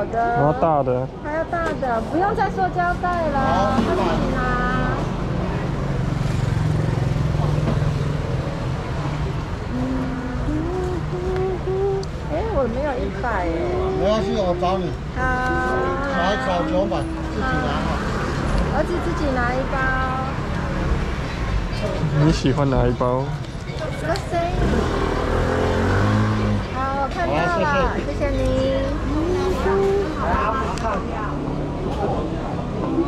我要大的，还要大的，不用再塑胶袋了，自己拿。哎，我没有一百哎。我要去，我找你。好。我找老板，自己拿好。儿子自己拿一包。你喜欢哪一包？好，我看到了，谢谢你。